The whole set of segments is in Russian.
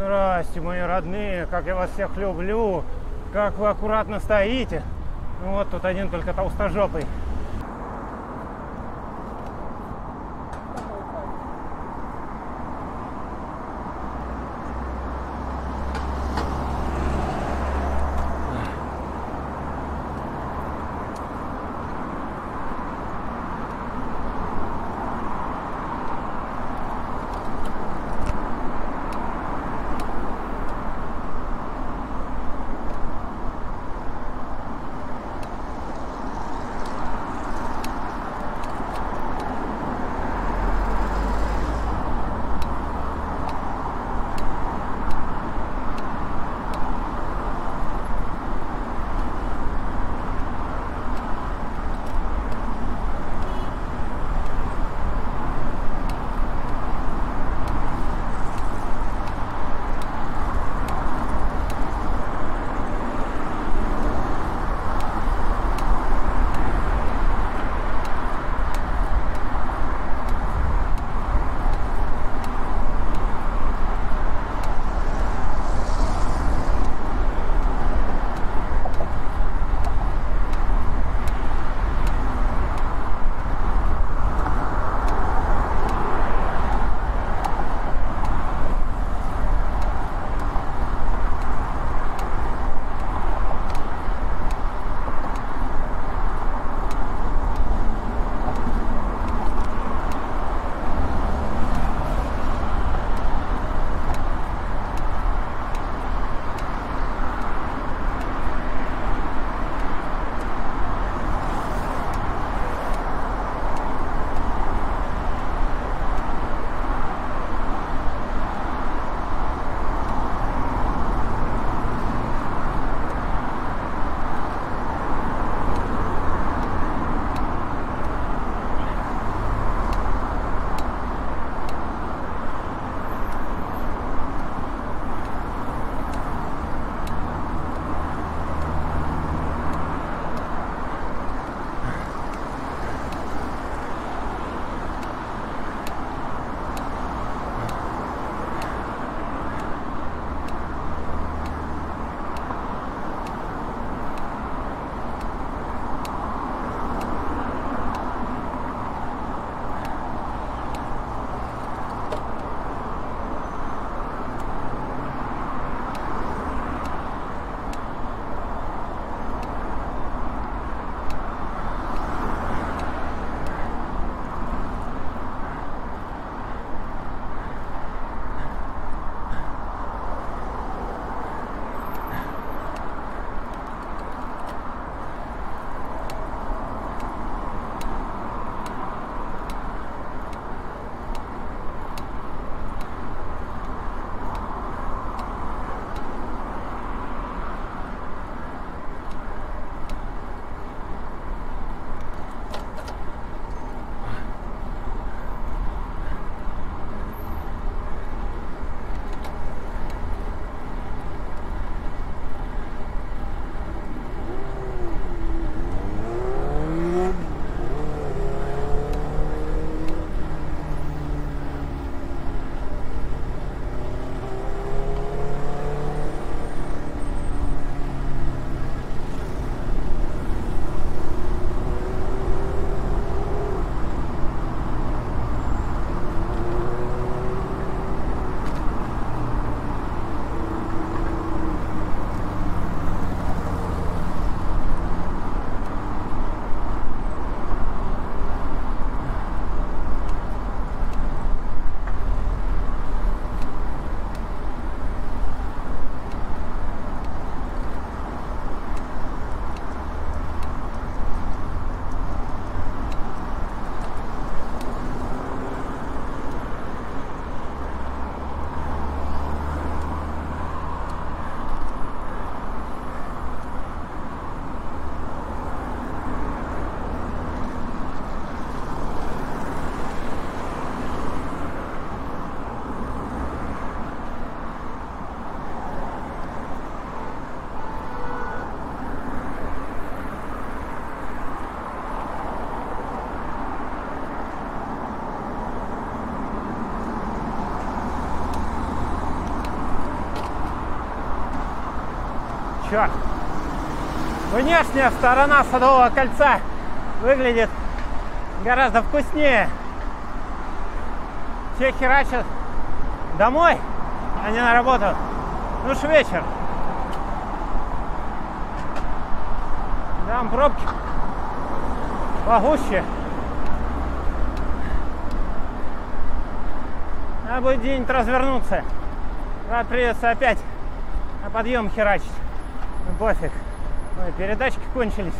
Здрасте, мои родные, как я вас всех люблю, как вы аккуратно стоите. Ну вот тут один только толстожопый. Черт. Внешняя сторона Садового кольца выглядит гораздо вкуснее. Все херачат домой, а не на работу. Ну ж вечер. Там пробки погуще. Надо будет где-нибудь развернуться. Правда, придется опять на подъем херачить. Ну пофиг. Ой, передачки кончились.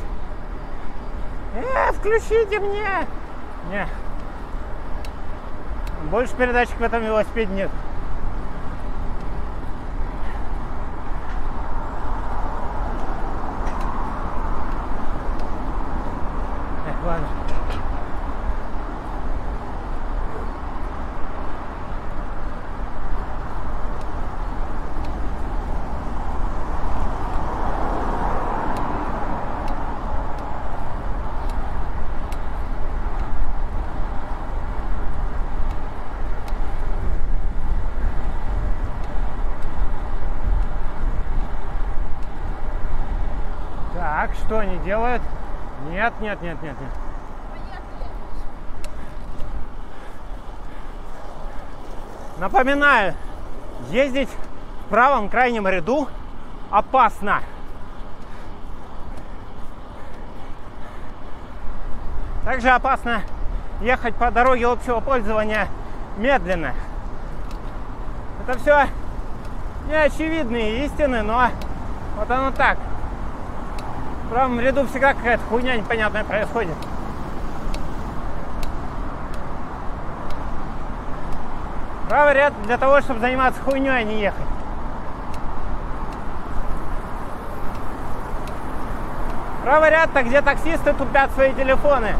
Э, включите мне! Не. Больше передачек в этом велосипеде нет. Что они делают? Нет, нет, нет, нет, нет. Напоминаю, ездить в правом крайнем ряду опасно. Также опасно ехать по дороге общего пользования медленно. Это все неочевидные истины, но вот оно так. В правом ряду всегда какая-то хуйня непонятная происходит. Правый ряд для того, чтобы заниматься хуйней, а не ехать. Правый ряд-то, где таксисты тупят свои телефоны.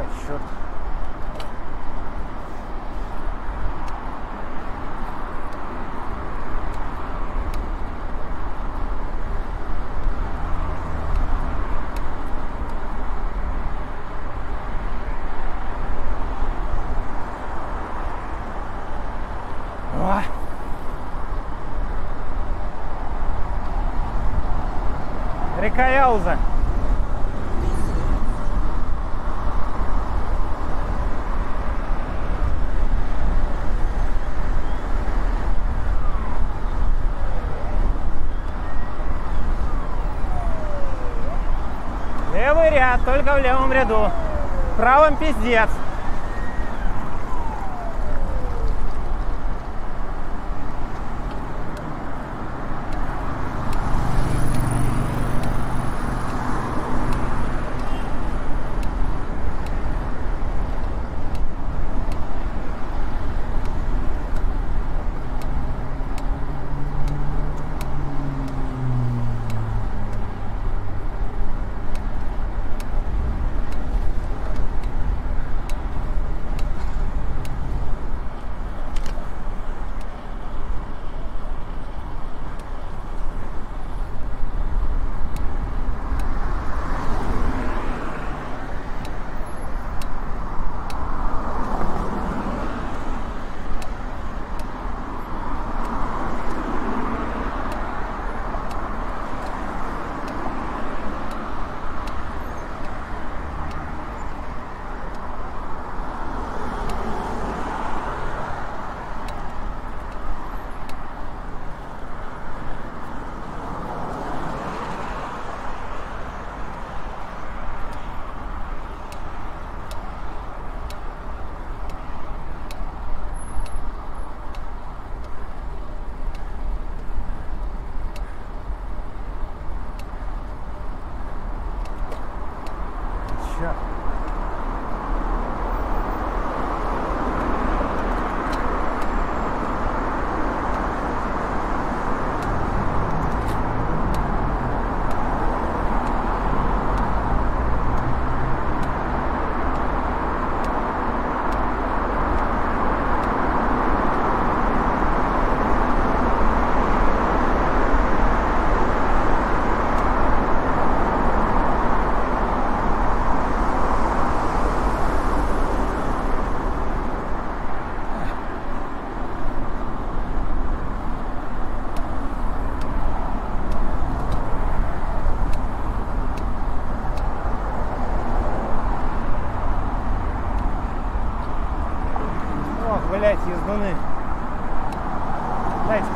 Ой, черт. О! Река Яуза. Левый ряд, только в левом ряду. В правом пиздец.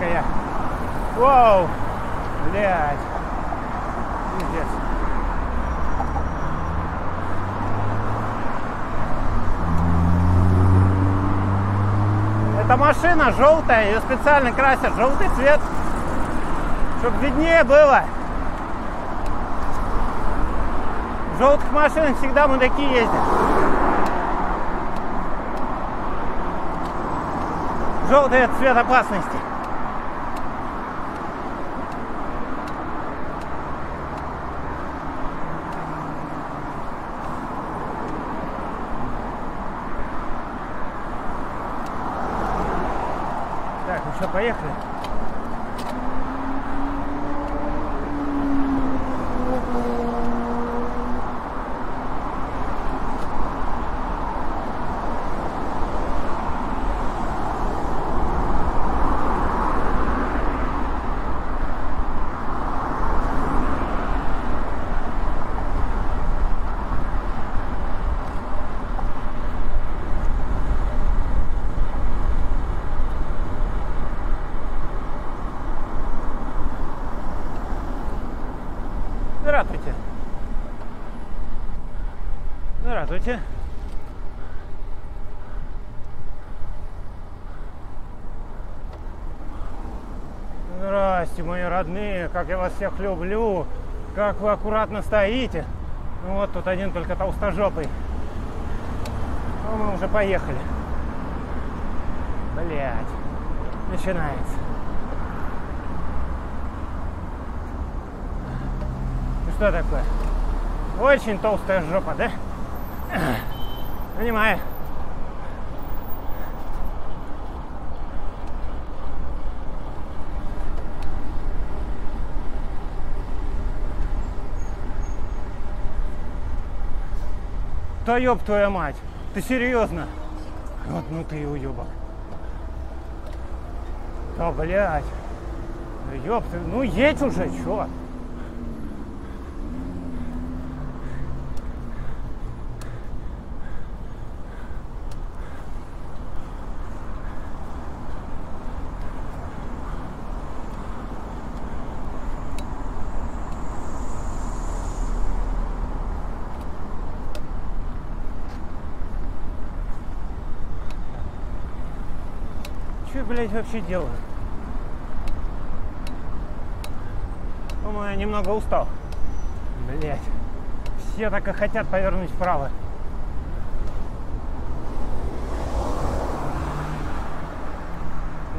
Яркая. Воу! Блядь. Пиздец. Эта машина желтая, ее специально красят желтый цвет, чтобы виднее было. В желтых машинах всегда мудаки ездят. Желтый это цвет опасности. Так, ну что, поехали. Здравствуйте. Здравствуйте. Здрасте, мои родные, как я вас всех люблю, как вы аккуратно стоите. Ну вот тут один только толстожопый. Ну, мы уже поехали. Блять, начинается. Ну что такое? Очень толстая жопа, да? Понимаю. Да ёб твою мать, ты серьезно? Вот ну ты и уебок. Да, блядь. Да ёб ты, ну едь уже, чё? Что я, вообще делаю? По-моему, я немного устал. Блядь. Все так и хотят повернуть вправо.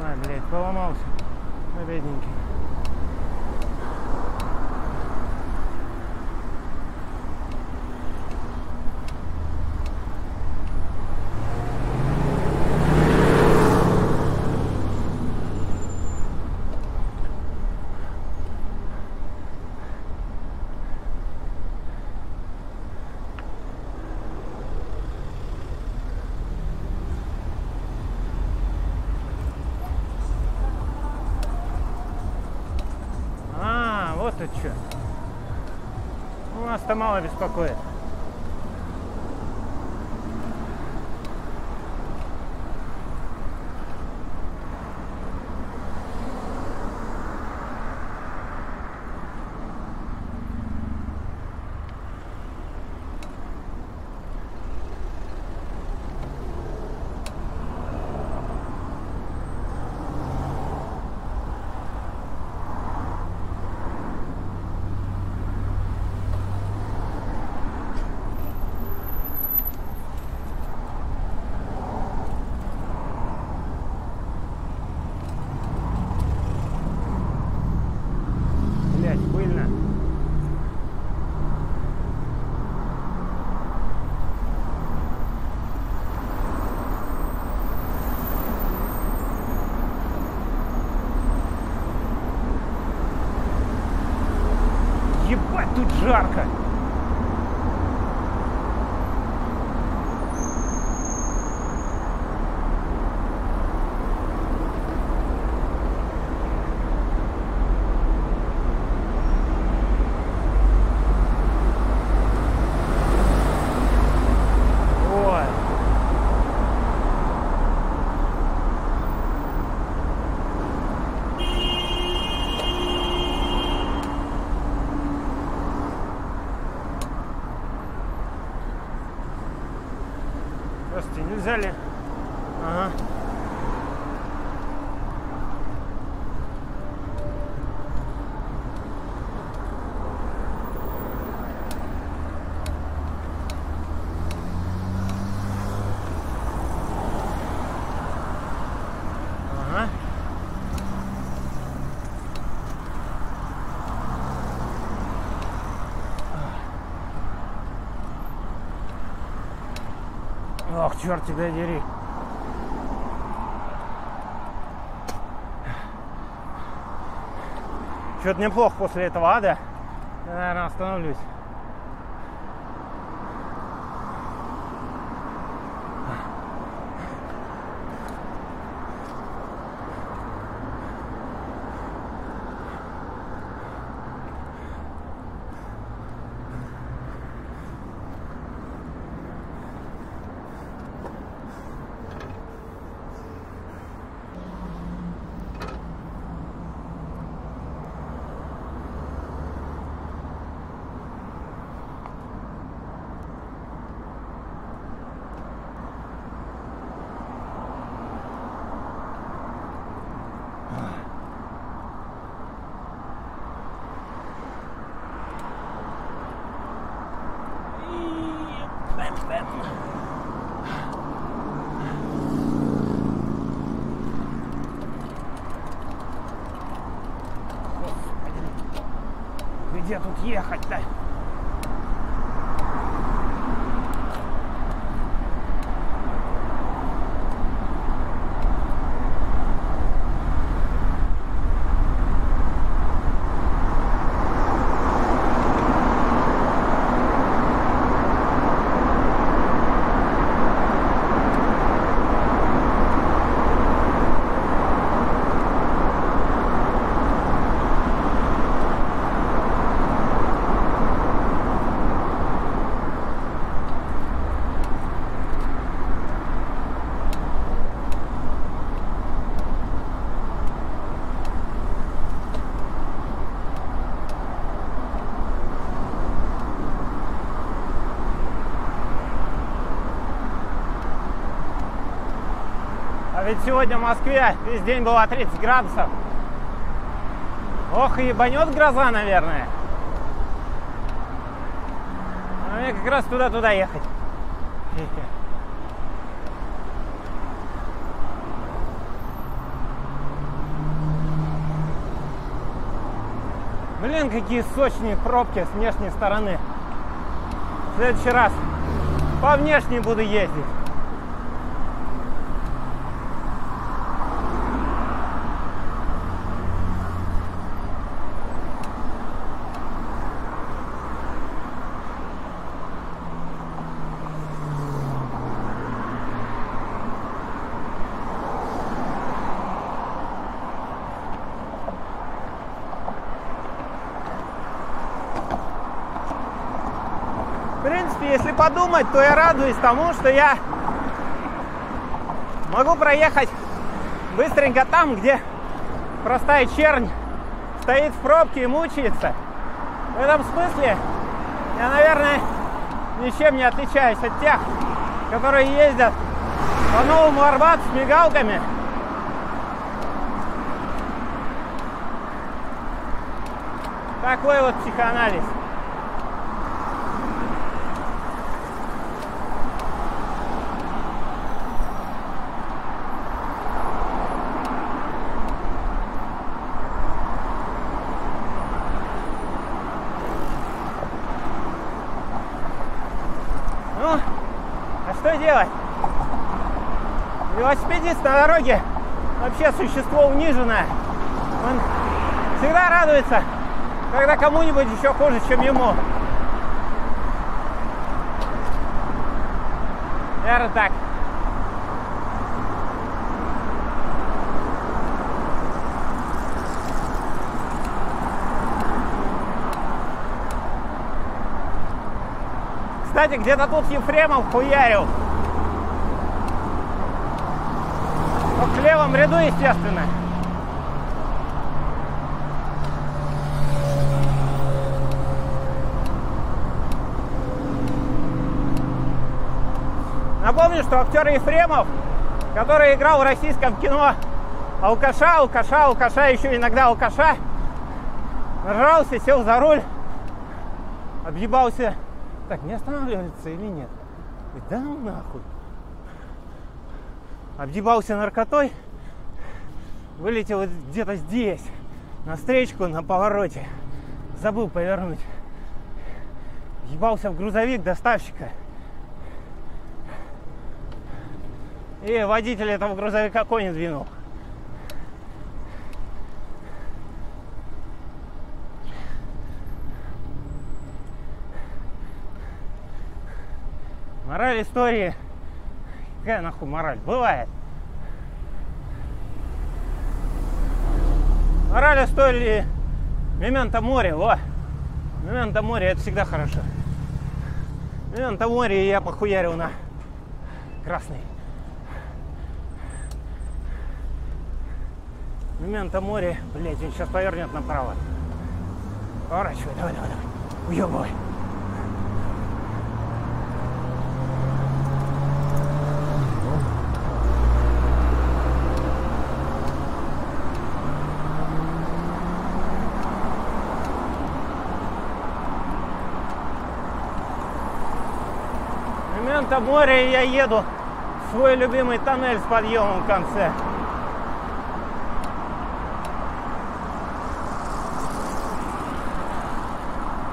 Ай, блядь, поломался. Ну, бедненький. А, вот это что. Нас-то мало беспокоит. Блять, пыльно. Ебать, тут жарко. Ох, черт тебя дери. Что-то неплохо после этого ада. Я, наверное, остановлюсь. Где тут ехать-то? Сегодня в Москве весь день было 30 градусов. Ох, ебанет гроза, наверное. А мне как раз туда-туда ехать. Блин, какие сочные пробки с внешней стороны. В следующий раз по внешней буду ездить. В принципе, если подумать, то я радуюсь тому, что я могу проехать быстренько там, где простая чернь стоит в пробке и мучается. В этом смысле я, наверное, ничем не отличаюсь от тех, которые ездят по новому Арбату с мигалками. Такой вот психоанализ. Ну, а что делать? Велосипедист на дороге вообще существо униженное. Он всегда радуется, когда кому-нибудь еще хуже, чем ему. Наверное, так. Кстати, где-то тут Ефремов хуярил. В левом ряду, естественно. Напомню, что актер Ефремов, который играл в российском кино алкаша, алкаша, алкаша, еще иногда алкаша, нажрался, сел за руль, объебался. Так, не останавливается или нет? Да ну нахуй. Объебался наркотой, вылетел где-то здесь, на встречку, на повороте. Забыл повернуть. Ебался в грузовик доставщика. И водитель этого грузовика кони двинул. Мораль истории. Какая нахуй мораль? Бывает. Мораль истории Мементо море, во! Мементо море, это всегда хорошо. Мементо море, я похуярил на красный. Мементо море, блядь, он сейчас повернет направо. Поворачивай, давай, давай, давай. Уебывай. Мементо море, и я еду в свой любимый тоннель с подъемом в конце.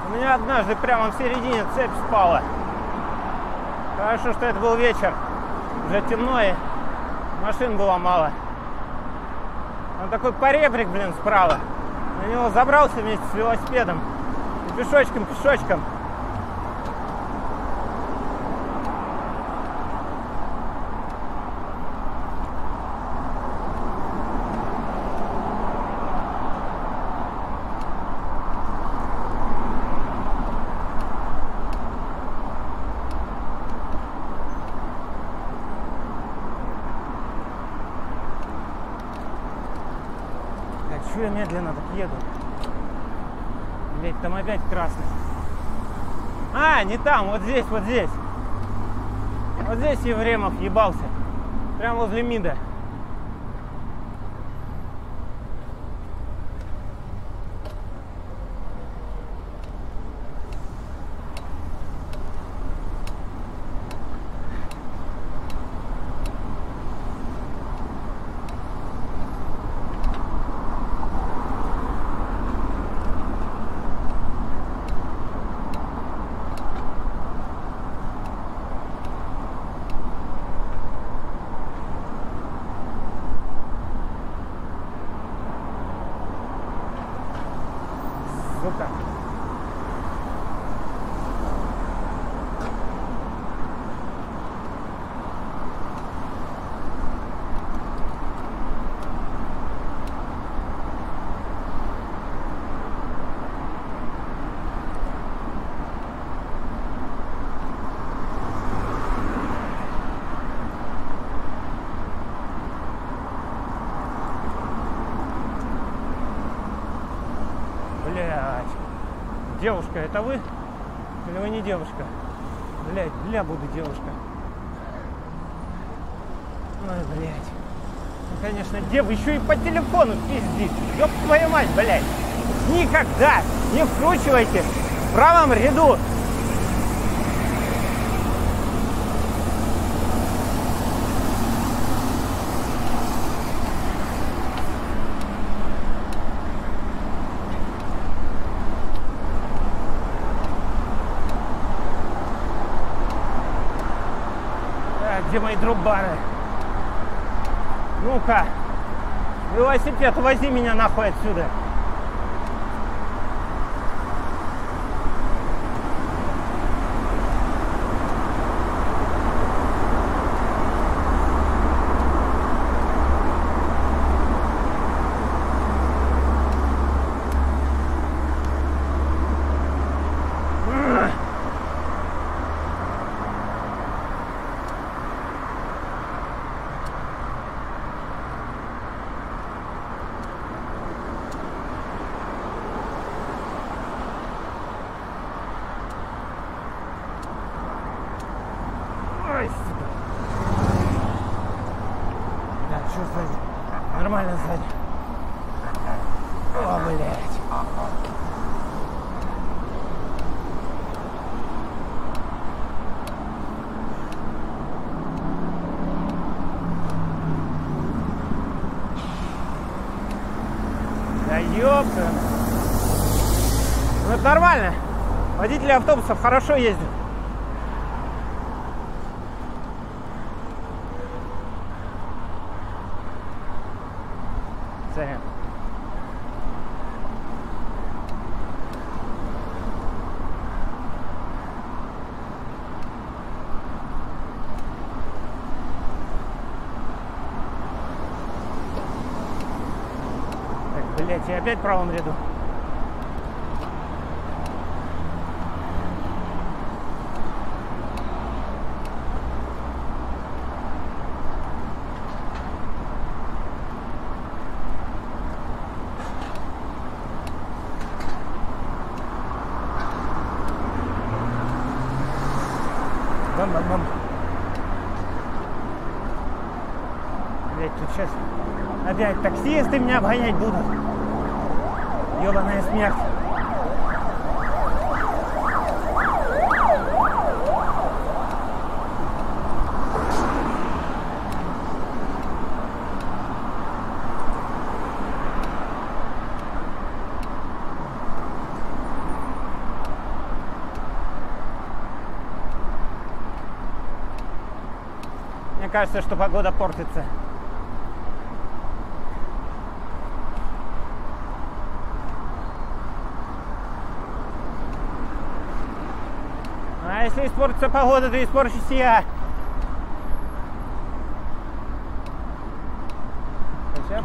У меня однажды прямо в середине цепь спала. Хорошо, что это был вечер. Уже темно и машин было мало. Там такой поребрик, блин, справа. На него забрался вместе с велосипедом. И пешочком, пешочком. Я медленно так еду? Блять, там опять красный. А, не там, вот здесь, вот здесь. Вот здесь Евремов ебался. Прямо возле МИДа. Сука. Блять. Девушка, это вы? Или вы не девушка? Блять, бля буду девушка. Ой, блять. Ну, конечно, дев еще и по телефону пиздит. Ёб твою мать, блять. Никогда не вкручивайте в правом ряду. Так, где мои дробары? Ну-ка, велосипед, вози меня нахуй отсюда. Ёпта. Ну это нормально. Водители автобусов хорошо ездят. Я опять в правом ряду. Бам-бам-бам. Блять, тут сейчас опять таксисты меня обгонять будут. Ебаная смерть. Мне кажется, что погода портится. А если испортится погода, то испорчусь я. Зачем?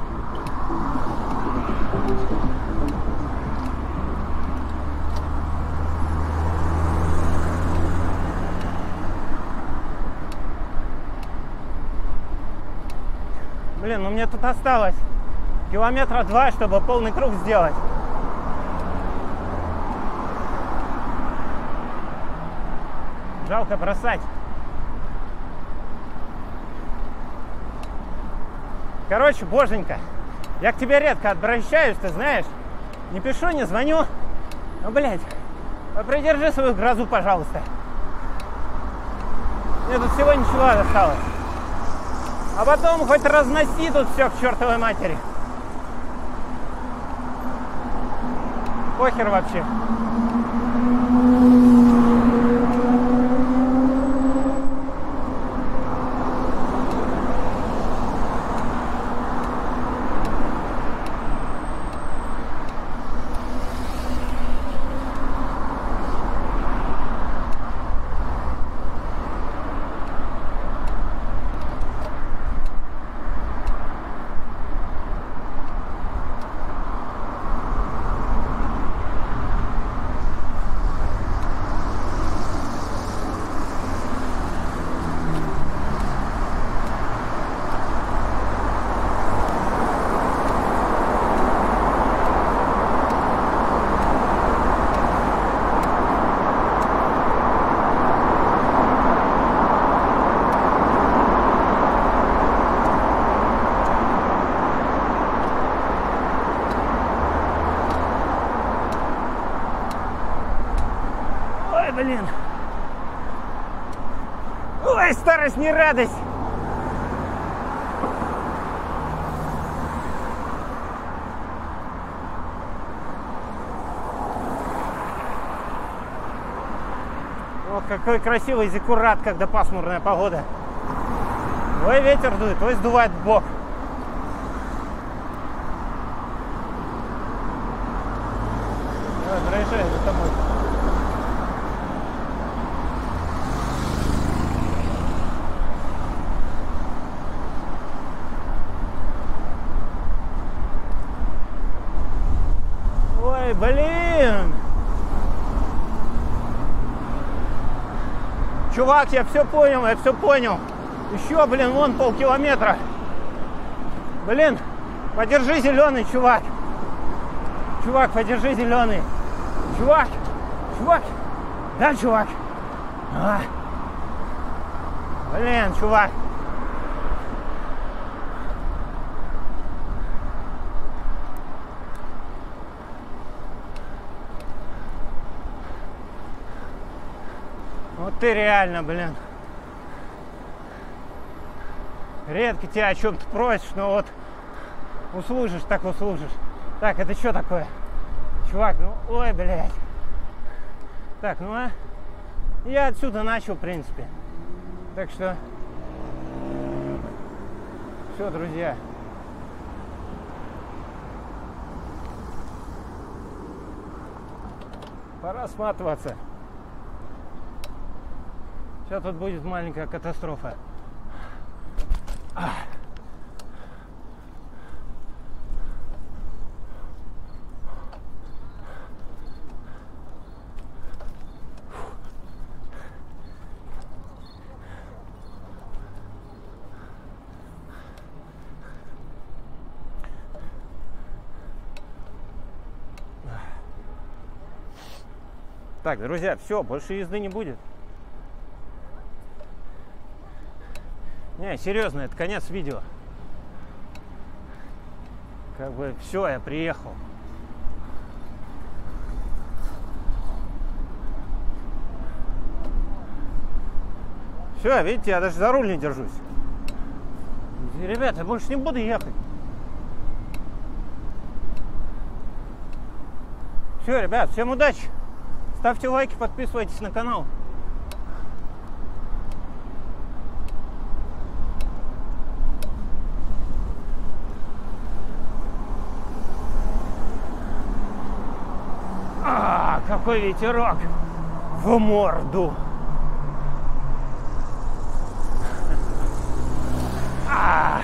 Блин, ну мне тут осталось километра два, чтобы полный круг сделать. Жалко бросать. Короче, боженька, я к тебе редко обращаюсь, ты знаешь. Не пишу, не звоню. Ну, блядь, придержи свою грозу, пожалуйста. Мне тут всего ничего осталось. А потом хоть разноси тут все к чертовой матери. Похер вообще. Ой, блин. Ой, старость не радость. Ох, какой красивый зиккурат, когда пасмурная погода. Ой, ветер дует, ой, сдувает бок. Давай, проезжай за тобой. Ой, блин! Чувак, я все понял, я все понял. Еще, блин, вон полкилометра. Блин, подержи зеленый, чувак. Чувак, подержи зеленый. Чувак, чувак. Да, чувак. А. Блин, чувак. Ты реально, блин. Редко тебя о чем-то просишь, но вот услужишь, так услужишь. Так, это что такое? Чувак, ну, ой, блядь. Так, ну а? Я отсюда начал, в принципе. Так что... Все, друзья. Пора сматываться. Сейчас тут будет маленькая катастрофа. Так, друзья, все, больше езды не будет. Не, серьезно, это конец видео. Как бы все, я приехал. Все, видите, я даже за руль не держусь. Ребята, я больше не буду ехать. Все, ребят, всем удачи. Ставьте лайки, подписывайтесь на канал. Какой ветерок в морду. А!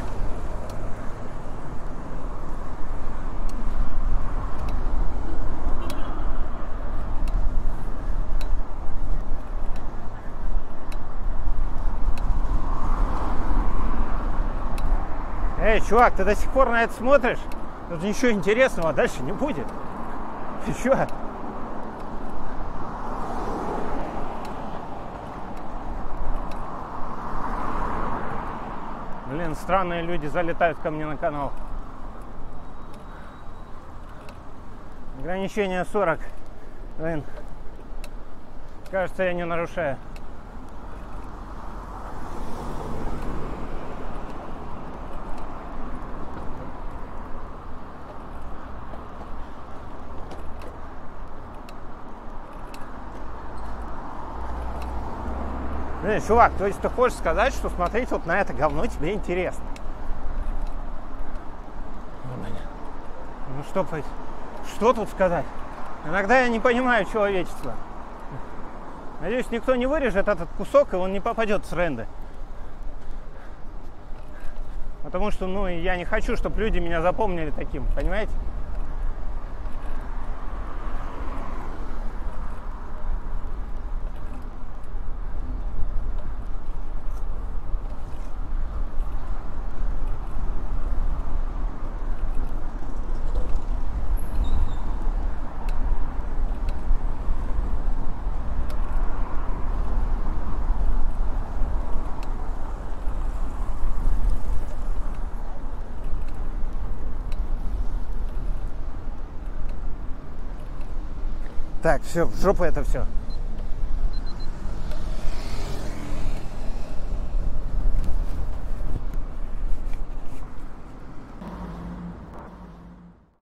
Эй, чувак, ты до сих пор на это смотришь? Тут ничего интересного дальше не будет. Ты чё? Блин, странные люди залетают ко мне на канал. Ограничение 40. Блин. Кажется, я не нарушаю. Блин, чувак, то есть ты хочешь сказать, что смотреть вот на это говно тебе интересно? Ну что, что тут сказать? Иногда я не понимаю человечества. Надеюсь, никто не вырежет этот кусок, и он не попадет с ренды. Потому что, ну, я не хочу, чтобы люди меня запомнили таким, понимаете? Все, в жопу это все.